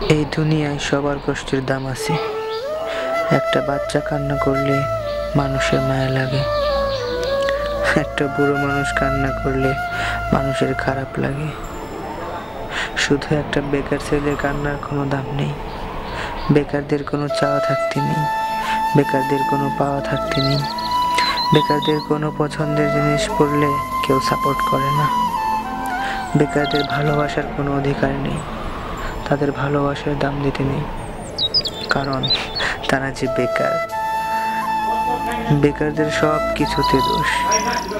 এই দুনিয়ায় সবার কষ্টের দাম আছে। একটা বাচ্চা কান্না করলে মানুষের মায়া লাগে। একটা বুড়ো মানুষ কান্না করলে মানুষের খারাপ লাগে। শুধু একটা বেকার ছেলের কান্নার কোনো দাম নেই। বেকারদের কোনো চাওয়া থাকতে নেই। বেকারদের কোনো পাওয়া থাকতে নেই। বেকারদের কোনো পছন্দের জিনিস পড়লে কেউ সাপোর্ট করে না। বেকারদের ভালোবাসার কোনো অধিকার নেই। তাদের ভালোবাসার দাম দিতে নেই। কারণ তারা যে বেকার। বেকারদের সব কিছুতে দোষ।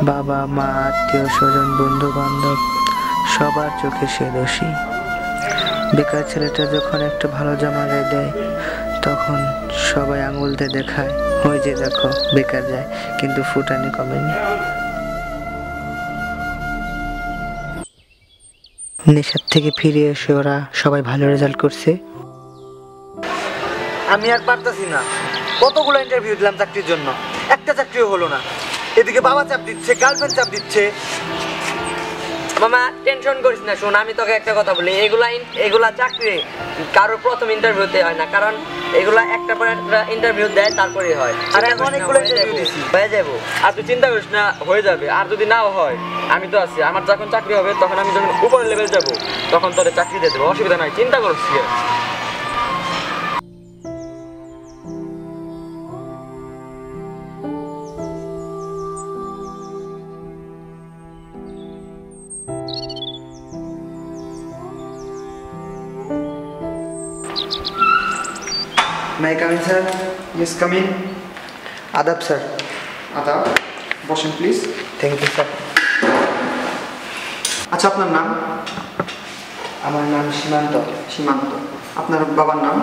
বাবা, মা, আত্মীয়, স্বজন বন্ধু বান্ধব সবার চোখে সে দোষী। বেকার ছেলেটা যখন একটা ভালো জামা গায়ে দেয়, তখন সবাই আঙুল দিয়ে দেখায়, ওই যে দেখো, বেকার যায়। কিন্তু ফুটানি কমেনি। নেশার থেকে ফিরে এসে ওরা সবাই ভালো রেজাল্ট করছে। আমি আর পারতাছি না। কতগুলো ইন্টারভিউ দিলাম চাকরির জন্য? একটা চাকরিও হলো না। এদিকে বাবা চাপ দিচ্ছে গার্লফ্রেন্ড চাপ দিচ্ছে। মামা টেনশন করিস না শোন আমি তোকে একটা কথা বলি। এগুলা এগুলা চাকরি কারোর প্রথম ইন্টারভিউতে হয় না কারণ এগুলা একটা পর একটা ইন্টারভিউ দেয় তারপরেই হয়। আর অনেকগুলো হয়ে। হয়ে যাব। আর তুই চিন্তা করিস না হয়ে যাবে। আর যদি নাও হয় আমি তো আছি আমার যখন চাকরি হবে তখন আমি যখন উপরের লেভেল যাব তখন তোদের চাকরি দিয়ে দেবো অসুবিধা নাই চিন্তা করছি আদাব স্যার আদা বসেন প্লিজ থ্যাংক ইউ স্যার আচ্ছা আপনার নাম? আমার নাম সীমান্ত। সীমান্ত। আপনার বাবার নাম?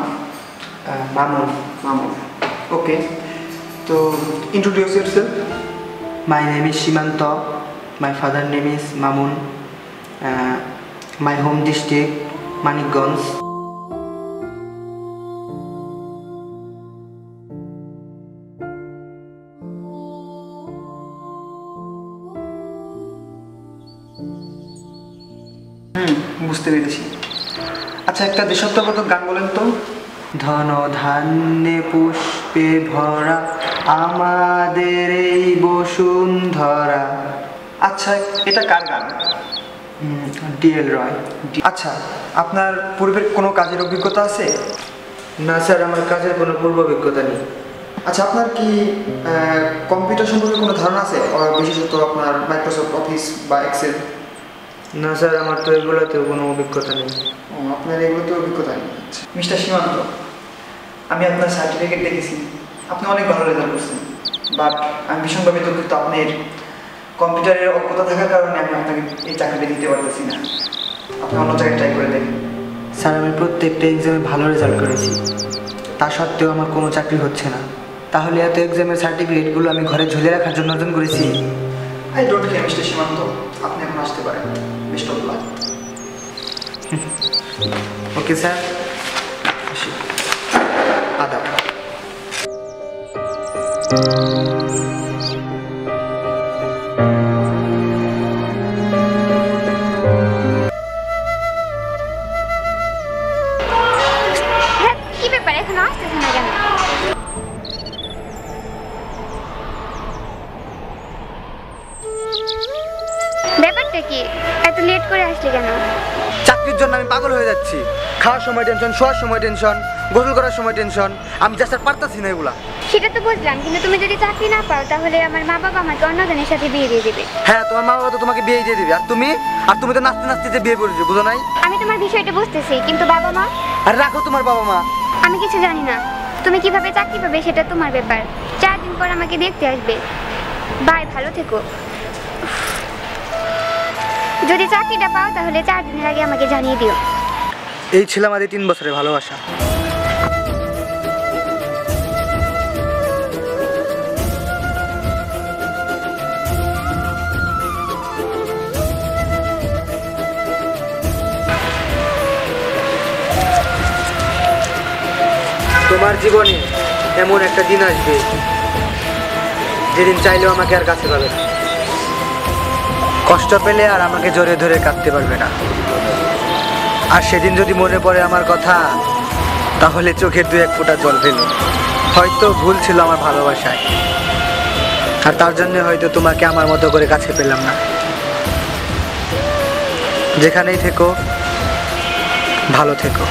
মামুন। মামুন। ওকে তো introduce yourself my name is Seemanta. My father name is Mamun. My home district Manikganj একটা দেশাত্মবোধক গান বলেন তো। ধন ধান্যে পুষ্পে ভরা আমাদের এই বসুন্ধরা। আচ্ছা এটা কার গান? D L Roy. আচ্ছা আপনার পূর্বের কোনো কাজের অভিজ্ঞতা আছে? না স্যার আমার কাজের কোনো পূর্ব অভিজ্ঞতা নেই। আচ্ছা আপনার কি কম্পিউটার সম্পর্কে কোনো ধারণা আছে? বিশেষত আপনার মাইক্রোসফট অফিস বা এক্সেল না স্যার আমার তো এগুলোতে কোনো অভিজ্ঞতা নেই। ও আপনার এগুলো তো অভিজ্ঞতা নেই? মিস্টার সীমান্ত আমি আপনার সার্টিফিকেট দেখেছি। আপনি অনেক ভালো রেজাল্ট করছেন। বাট আমি ভীষণভাবে দুঃখিত আপনার কম্পিউটারের অজ্ঞতা থাকার কারণে আমি আপনাকে এই চাকরিটা দিতে পারতেছি না। আপনি অন্য জায়গায় ট্রাই করে দেখেন। স্যার আমি প্রত্যেকটা এক্সামে ভালো রেজাল্ট করেছি। তা সত্ত্বেও আমার কোনো চাকরি হচ্ছে না। তাহলে এত এক্সামের সার্টিফিকেটগুলো আমি ঘরে ঝুলে রাখার জন্য অর্জন করেছি? আই ডোন্ট কেয়ার মিস্টার সীমান্ত। আপনি এখন আসতে পারেন বেস্ট অফ লাক ওকে এত লেট করে আসলে কেন? চাকরির জন্য আমি পাগল হয়ে যাচ্ছি। খাওয়ার সময় টেনশন শোয়ার সময় টেনশন গোসল করার সময় টেনশন আমি জাস্ট আর পারতাছি না এগুলা। সেটা তো বুঝলাম কিন্তু তুমি যদি চাকরি না পাও তাহলে আমার মা বাবা আমাকে অন্যজনের সাথে বিয়ে দিয়ে দেবে। হ্যাঁ তোমার মা বাবা তো তোমাকে বিয়ে দিয়ে দিবে। আর তুমি? আর তুমি তো নাচতে নাচতে যে বিয়ে করেছ বুঝো নাই? আমি তোমার বিষয়টা বুঝতেছি কিন্তু বাবা মা? আর রাখো তোমার বাবা মা। আমি কিছু জানি না। তুমি কীভাবে চাকরি পাবে সেটা তোমার ব্যাপার। চার দিন পর আমাকে দেখতে আসবে। বাই ভালো থেকো। যদি চাকরিটা পাও, তাহলে চার দিনের আগে আমাকে জানিয়ে দিও। এই ছিল আমাদের তিন বছরের ভালোবাসা। তোমার জীবনে এমন একটা দিন আসবে, যেদিন চাইলেও আমাকে আর কাছে পাবে না। কষ্ট পেলে আর আমাকে জোরে ধরে কাঁদতে পারবে না। আর সেদিন যদি মনে পড়ে আমার কথা, তাহলে চোখের দু এক ফোঁটা জল ফেলো হয়তো ভুল ছিল আমার ভালোবাসায়। আর তার জন্য হয়তো তোমাকে আমার মতো করে কাছে পেলাম না। যেখানেই থেকো, ভালো থেকো।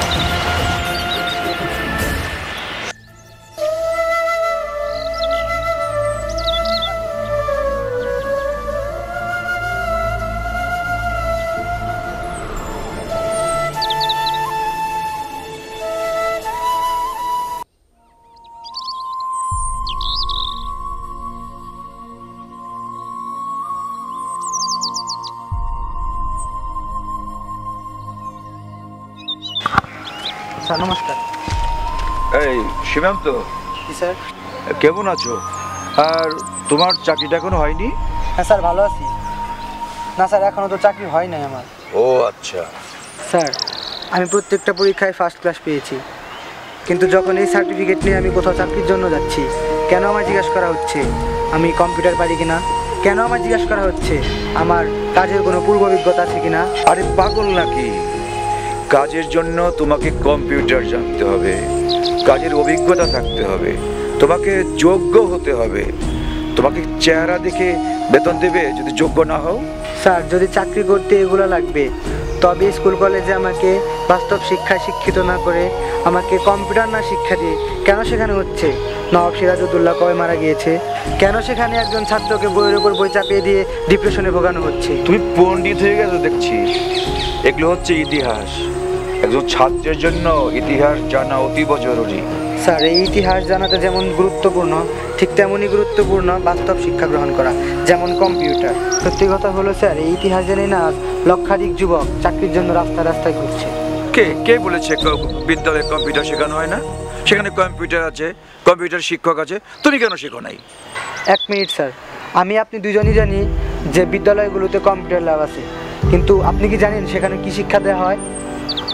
সীমান্ত। কি স্যার। কেমন আছো? আর তোমার চাকরিটা এখনও হয়নি? হ্যাঁ স্যার ভালো আছি। না স্যার এখনও তো চাকরি হয় নাই আমার। ও আচ্ছা। স্যার আমি প্রত্যেকটা পরীক্ষায় ফার্স্ট ক্লাস পেয়েছি। কিন্তু যখন এই সার্টিফিকেট নিয়ে আমি কোথাও চাকরির জন্য যাচ্ছি কেন আমার জিজ্ঞাসা করা হচ্ছে? আমি কম্পিউটার পারি কিনা? কেন আমার জিজ্ঞাসা করা হচ্ছে? আমার কাজের কোনো পূর্ব অভিজ্ঞতা আছে কিনা? আরে পাগল নাকি? কাজের জন্য তোমাকে কম্পিউটার জানতে হবে। কাজের অভিজ্ঞতা থাকতে হবে। তোমাকে যোগ্য হতে হবে। তোমাকে চেহারা দেখে বেতন দেবে যদি যোগ্য না হও। স্যার যদি চাকরি করতে এগুলো লাগবে তবে স্কুল কলেজে আমাকে বাস্তব শিক্ষায় শিক্ষিত না করে আমাকে কম্পিউটার না শিক্ষা দিয়ে কেন সেখানে হচ্ছে? নবাব সিরাজউদ্দৌলা কবে মারা গিয়েছে? কেন সেখানে একজন ছাত্রকে বইয়ের উপর বই চাপিয়ে দিয়ে ডিপ্রেশনে ভোগানো হচ্ছে? তুমি পণ্ডিত হয়ে গেছো দেখছি। এগুলো হচ্ছে ইতিহাস। একজন ছাত্রের জন্য ইতিহাস জানা অতীব জরুরি। স্যার এই ইতিহাস জানাতে যেমন গুরুত্বপূর্ণ ঠিক তেমনই গুরুত্বপূর্ণ বাস্তব শিক্ষা গ্রহণ করা যেমন কম্পিউটার। সত্যি কথা হলো স্যার এই ইতিহাস জেনে না লক্ষাধিক যুবক চাকরির জন্য রাস্তায় রাস্তায় ঘুরছে। কে কে বলেছে বিদ্যালয়ে কম্পিউটার শেখানো হয় না? সেখানে কম্পিউটার আছে কম্পিউটার শিক্ষক আছে তুমি কেন শেখো নাই? এক মিনিট স্যার। আমি আপনি দুজনই জানি যে বিদ্যালয়গুলোতে কম্পিউটার ল্যাব আছে। কিন্তু আপনি কি জানেন সেখানে কি শিক্ষা দেওয়া হয়?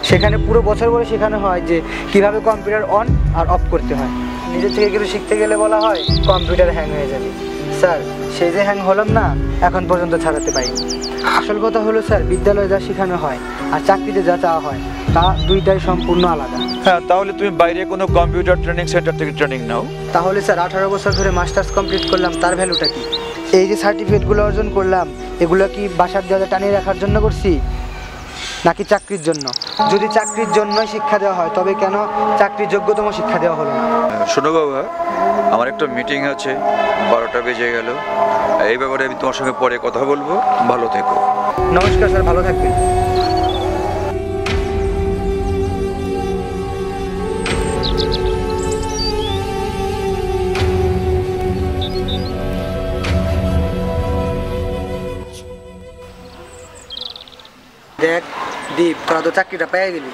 সেখানে পুরো বছর বলে শেখানো হয় যে কীভাবে কম্পিউটার অন আর অফ করতে হয়। নিজের থেকে কিছু শিখতে গেলে বলা হয় কম্পিউটার হ্যাং হয়ে যাবে। স্যার সেই যে হ্যাং হলাম না এখন পর্যন্ত ছাড়াতে পারি আসল কথা হলো স্যার বিদ্যালয়ে যা শেখানো হয় আর চাকরিতে যা চাওয়া হয় তা দুইটাই সম্পূর্ণ আলাদা। হ্যাঁ তাহলে তুমি বাইরে কোনো কম্পিউটার ট্রেনিং সেন্টার থেকে ট্রেনিং নাও। তাহলে স্যার আঠারো বছর ধরে মাস্টার্স কমপ্লিট করলাম তার ভ্যালুটা কি? এই যে সার্টিফিকেটগুলো অর্জন করলাম এগুলো কি বাসার দেওয়ালে টানিয়ে রাখার জন্য করছি? নাকি চাকরির জন্য? যদি চাকরির জন্যই শিক্ষা দেওয়া হয় তবে কেন চাকরির যোগ্যতম শিক্ষা দেওয়া হলো না? শোনো বাবা আমার একটা মিটিং আছে বারোটা বেজে গেল। এই ব্যাপারে আমি তোমার সঙ্গে পরে কথা বলব। ভালো থেকো। নমস্কার স্যার ভালো থাকবেন। দেখ দীপ তোরা তো চাকরিটা পেয়ে গেলি।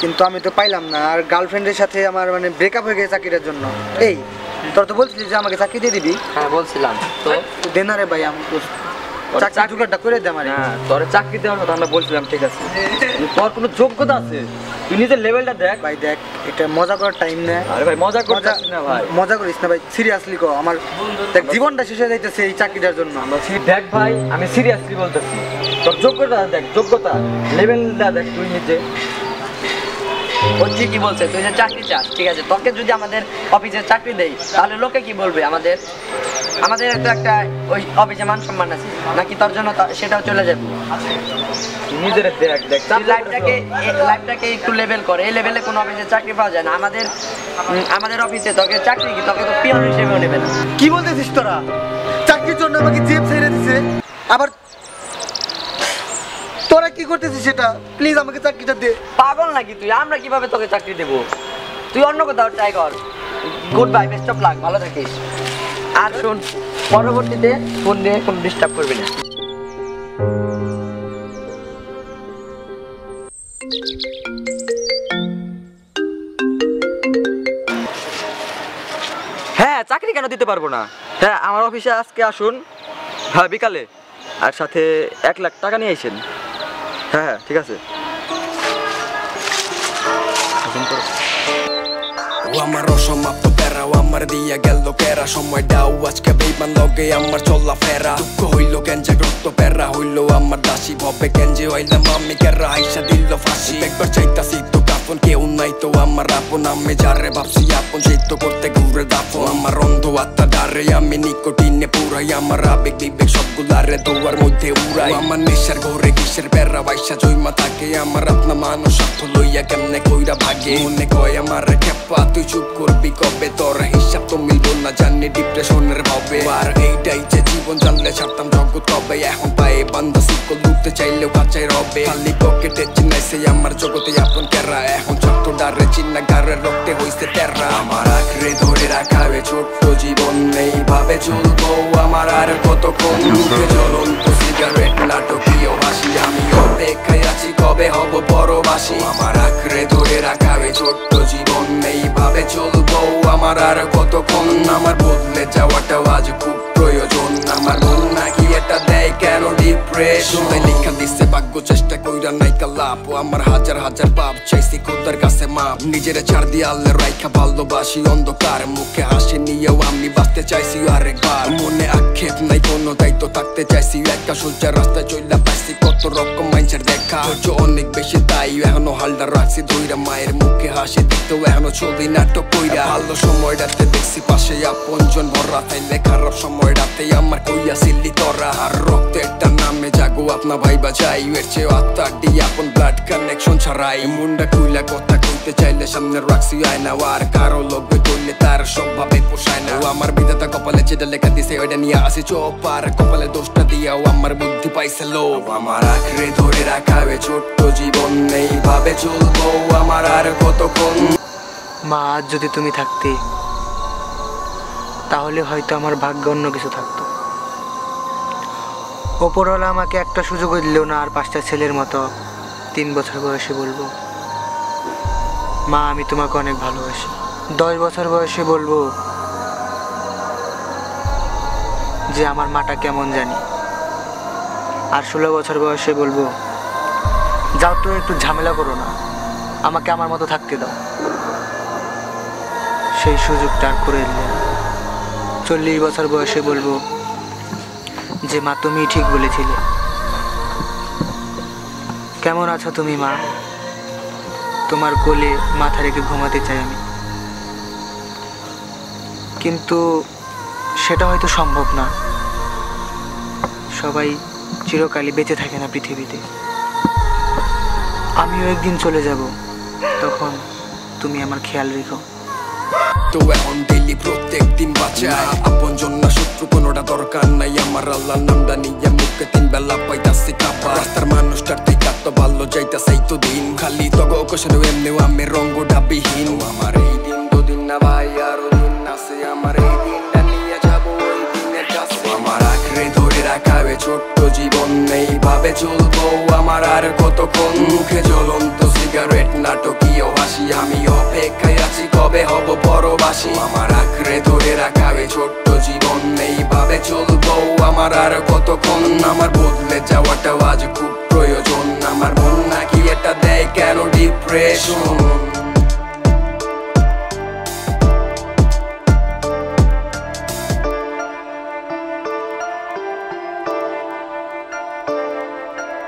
কিন্তু আমি তো পাইলাম না আর গার্লফ্রেন্ডের সাথে আমার মানে ব্রেকআপ হয়ে গেছে চাকরিটার জন্য। এই তোরা তো বলছিলি যে আমাকে চাকরি দিয়ে দিবি। হ্যাঁ বলছিলাম। তো? তো দে না রে ভাই আমি তো চাকরি চাকরি- জোগাড়টা করে দে আমার। হ্যাঁ তোর চাকরি দেওয়ার কথা আমরা বলছিলাম ঠিক আছে। তোর কোনো যোগ্যতা আছে? তুই নিজের লেভেলটা দেখ। ভাই দেখ এটা মজা করার টাইম আরে ভাই মজা করছিস না ভাই। মজা করিস না ভাই সিরিয়াসলি কো আমার দেখ জীবনটা শেষ হয়ে যাইতেছে এই চাকরিটার জন্য। দেখ ভাই আমি সিরিয়াসলি বলতেছি। তোর যোগ্যতা দেখ যোগ্যতা লেভেলটা দেখ তুই নিজে। ও ঠিকই বলছে তুই যে চাকরি চাস ঠিক আছে তোকে যদি আমাদের অফিসে চাকরি দেই তাহলে লোকে কি বলবে? আমাদের আমাদের তো একটা ওই অফিসে মান সম্মান আছে নাকি তোর জন্য সেটাও চলে যাবে? নিজের দেখ দেখ লাইফটাকে লাইফটাকে একটু লেভেল করে এই লেভেলে কোনো অফিসে চাকরি পাওয়া যায় না আমাদের আমাদের অফিসে তোকে চাকরি কি তোকে তো পিয়ন হিসেবেও নেবে না। কি বলতেছিস তোরা? চাকরির জন্য আমাকে জেব ছেড়ে দিছে। আবার কি করতেছিস সেটা? প্লিজ আমাকে চাকরিটা দে। পাগল নাকি তুই? আমরা কীভাবে তোকে চাকরি দেব? তুই অন্য কোথাও ট্রাই কর। Good bye best of luck ভালো থাকিস। আর শোন, পরবর্তীতে ফোন নিয়ে কোনো ডিস্টার্ব করবি না। হ্যাঁ চাকরি কেন দিতে পারব না? হ্যাঁ আমার অফিসে আজকে আসুন হ্যাঁ বিকালে। আর সাথে এক লাখ টাকা নিয়ে আসেন। হ্যাঁ হ্যাঁ ঠিক আছে। ও আমার অসমাপ্ত প্যারাও আমার দিয়া গেল প্যারা। সময় ডাও আজকে বেইমান লগে আমার চল্লা ফেরা দুঃখ হইল গেঞ্জা রক্ত প্যারা হইল আমার দাসী। ভবে গেঞ্জে হইলাম আমি কেরা হাইসা দিল ফাঁসি। একবার চাইতাছি তো কাপন কেউ নাই তো আমার আপন আমি যারে ভাবছি আপন সেই তো করতে ঘুরে দাফন আমার অন্ধ আত্মা ডারে আমি নিকটিনে পুরাই আমার আবেগ বিবেক সবগুলারে দোয়ার মধ্যে উড়াই আমার নেশার ঘরে কিসের প্যারা বাইসা জৈমা থাকে আমার আপনা মানুষ স্বার্থ লইয়া কেমনে কইরা ভাগে মনে কয় আমার খেপা তুই চুপ করবি কবে তোর হিসাব তো মিলবো না জানি ডিপ্রেশনের ভাবে আর এইটাই যে জীবন জানলে ছাড়তাম জগৎ কবে এখন পায়ে বান্ধা শিকল লুটতে চাইলেও কাচাই রবে খালি পকেটে চিনাইছে আমার জগতে আপন কেরা এখন ছোট্ট ডারে চিন্না গারে রক্তে হইছে তেরা আমার আখরে ধরে রাখা এ ছোট্ট জীবন নেই ভাবে চলবো আমার আর কতক্ষণ মুখে জ্বলন্ত সিগারেট নাটকীয় হাসি আমি অপেক্ষায় আছি কবে হব পরবাসী আমার আখরে ধরে রাখা এ ছোট্ট জীবন এইভাবে চলবো আমার আর কতক্ষণ আমার বদলে যাওয়াটাও আজ খুব প্রয়োজন আমার মন কেন ডিপ্রেশন লেখা দিচ্ছে ভাগ্য, চেষ্টা কইরা নাই লাভ ও আমার হাজার হাজার পাপ, চাইছি খোদার কাছে মাপ। নিজেরে ছাড় দিয়ে আল্লে রাইখা ভালোবাসি অন্ধকার। মুখে হাসি নিয়েও আমি বাঁচতে চাইছি আরেকবার। মনে আক্ষেপ নাই কোনো দায়িত্ব থাকতে চাইছি একা সোজা রাস্তায় চইলা পাইছি কত রকম মাইন্সের দেখা। ধৈর্য অনেক বেশি তাই এখনও হালদার রাখছি ধইরা মায়ের মুখে হাসি দেখতেও এখনও ছবি, নাটক কইরা। ভালো সময়টাতে দেখছি পাশে আপন জন ভরা তাইলে খারাপ সময়টাতে আমার কইয়া সিল্লি তরা। আর রক্তেরটা নামে জাগো, আপনা ভাই বাজাই এর চেয়ে আত্মা ডি আপন ব্লাড কানেকশন ছাড়াই। মুন্ডা কুইলা কথা কইতে চাইলে সামনে রাখছি আয়না। আর কারও লোভে যেটা লেখা দিছে ওইটা নিয়ে আসি চোপ আর কপালে দোষটা দিয়াও আমার বুদ্ধি পাইছে লোভ। আমার আখরে ধরে রাখা এ ছোট্ট জীবন এইভাবে চলবো আমার আর কতক্ষণ? মা আজ যদি তুমি থাকতে তাহলে হয়তো আমার ভাগ্য অন্য কিছু থাকতো। ওপরওয়ালা আমাকে একটা সুযোগও দিল না আর পাঁচটা ছেলের মতো তিন বছর বয়সে বলব মা আমি তোমাকে অনেক ভালোবাসি। দশ বছর বয়সে বলব যে আমার মাটা কেমন জানি। আর ষোলো বছর বয়সে বলব, যাও তো একটু ঝামেলা করো না, আমাকে আমার মতো থাকতে দাও। সেই সুযোগটা আর করে দিলে চল্লিশ বছর বয়সে বলব, যে মা তুমি ঠিক বলেছিলে। কেমন আছো তুমি মা? তোমার কোলে মাথা রেখে ঘুমাতে চাই আমি। কিন্তু সেটা হয়তো সম্ভব না। সবাই চিরকালই বেঁচে থাকে না পৃথিবীতে। আমিও একদিন চলে যাব, তখন তুমি আমার খেয়াল রেখো। তো এখন ডেলি প্রত্যেক দিন বাঁচায় আপন জন্য শত্রু, কোনোটা দরকার নাই। আমার আল্লাহ নামটা নিয়ে মুখে তিন বেলা পাইতাছি কাপা রাস্তার মানুষটার তুই কাত ভালো যাইতাছে তো দিন। খালি তগ কোশন এমনিও আমি রঙ্গ ডাবিহীন আমার এই দিন ছোট্ট জীবন নেই ভাবে চলবো। আমার আর কতক্ষণ মুখে জ্বলন্ত সিগারেট নাটকীয় হাসি? আমি অপেক্ষায় আছি, কবে হব পরবাসী? আমার আঁকড়ে ধরে রাখা ছোট্ট জীবন নেই ভাবে চলবো। আমার আর কতক্ষণ আমার বদলে যাওয়াটাও আজ খুব প্রয়োজন। আমার মন নাকি এটা দেয় কেন ডিপ্রেশন